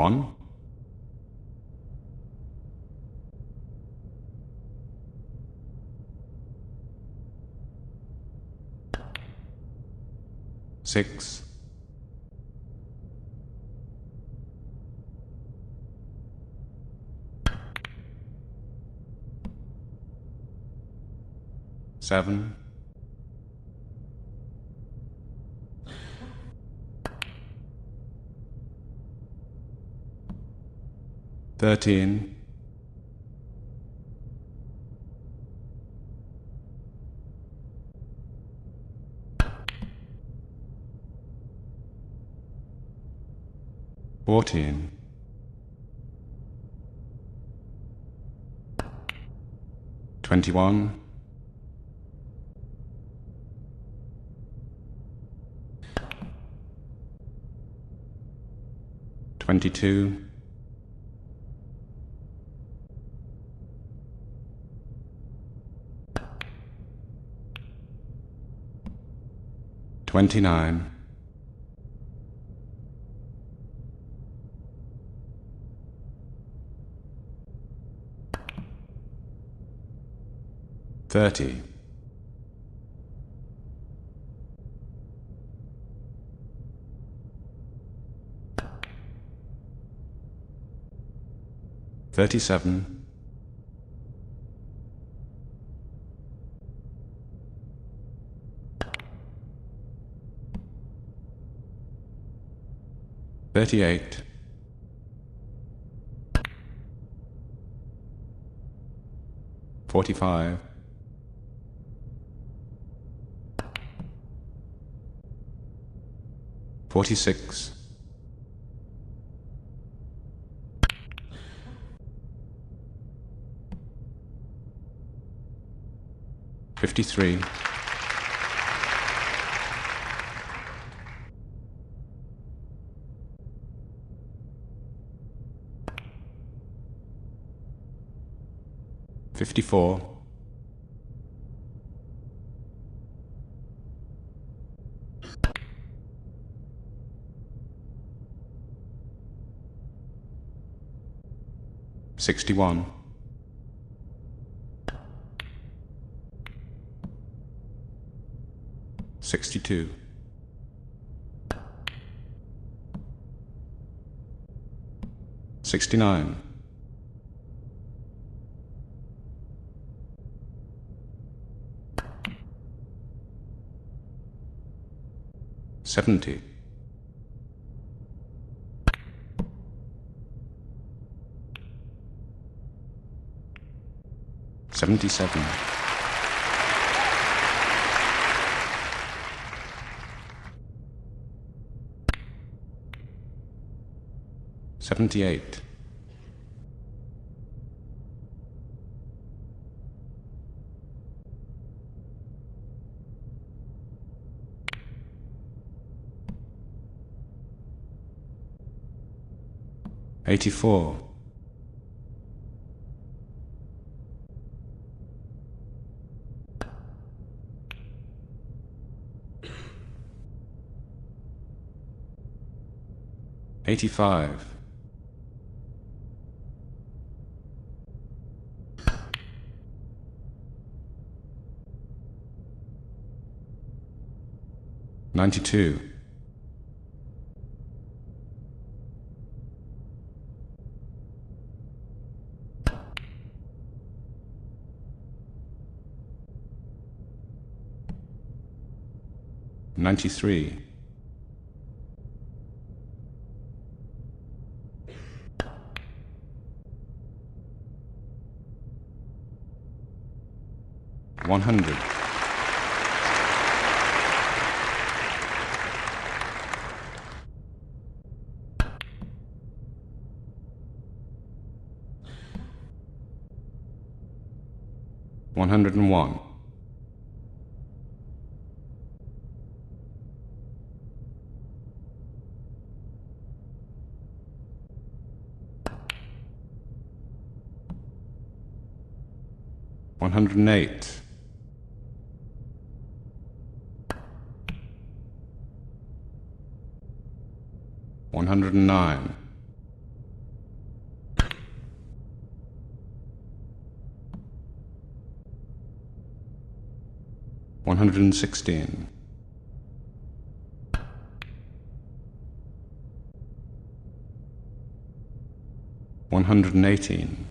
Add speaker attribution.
Speaker 1: One. Six. Seven. Thirteen. Fourteen. Twenty-one. Twenty-two. Twenty-nine. Thirty. Thirty-seven. Thirty-eight. Forty-five. Forty-six. Fifty-three. Fifty-four. Sixty-one. Sixty-two. Sixty-nine. Seventy. Seventy-seven. Seventy-eight. Eighty-four. Eighty-five. Ninety-two. Ninety-three. One hundred. One hundred and one. 108. One hundred and nine. One hundred and sixteen. One hundred and eighteen.